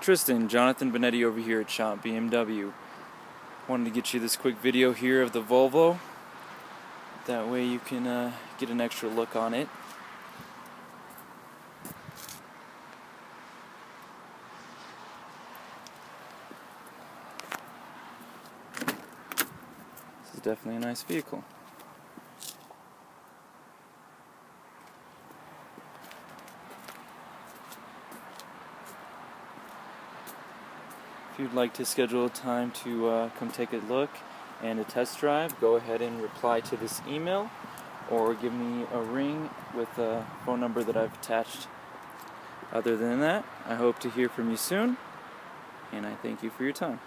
Tristan, Jonathan Benetti over here at Schomp BMW. Wanted to get you this quick video here of the Volvo. That way you can uh, get an extra look on it. This is definitely a nice vehicle. If you'd like to schedule a time to uh, come take a look and a test drive, go ahead and reply to this email or give me a ring with a phone number that I've attached. Other than that, I hope to hear from you soon, and I thank you for your time.